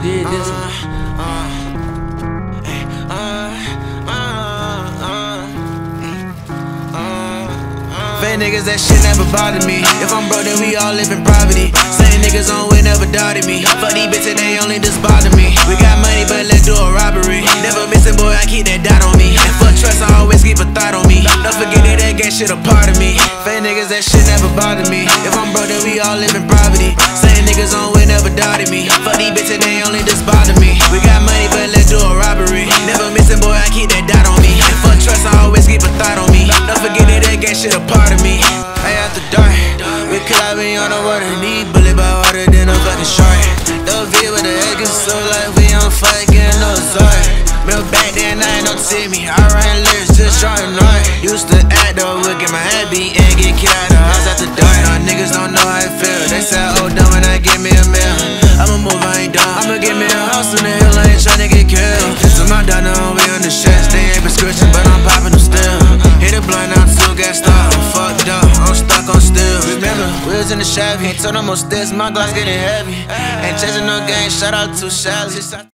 did this uh, uh, eh, uh, uh, uh mm, niggas, that shit never bothered me. If I'm broke, then we all live in poverty. Same niggas on way never doubted me. Fuck these bitches, they only just bother me. We got money, but let's do a robbery. Never missing, boy, I keep that dot on me. And fuck trust, I always keep a thought on me. Don't forget that that gang shit a part of me. Fake niggas, that shit never bothered me. If I'm broke, then we all live in poverty they only just bother me. We got money, but let's do a robbery. Never missing, boy, I keep that dot on me. And trust, I always keep a thought on me. Don't forget that gang shit a part of me. After dark, we on the water, need bullet by water than a fucking shark. The V with the egg is so like we on getting no sorry. Real back then, I ain't no me. I write lyrics just try and right. Used to act though, would get my head beat and get kicked out the house dark. Now niggas don't know wheels in the Chevy. Told them most this, my glass getting heavy. Ain't chasing no game, shout out to Shelly.